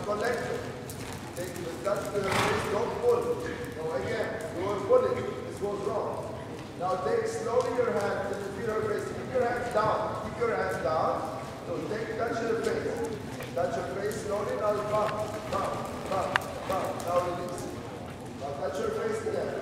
collected. That's the phrase, don't pull. So again, you pull pulling. This was wrong. Now take slowly your hand to the your face. Keep your hands down. Keep your hands down. So take, touch your face. Touch your face slowly. Now bump, bump, bump, bump. Now release. Now touch your face again.